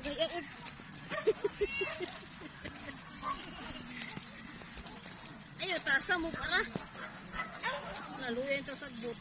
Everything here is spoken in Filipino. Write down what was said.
Ayo, tasa mo para. Naluyan to sa sagbot.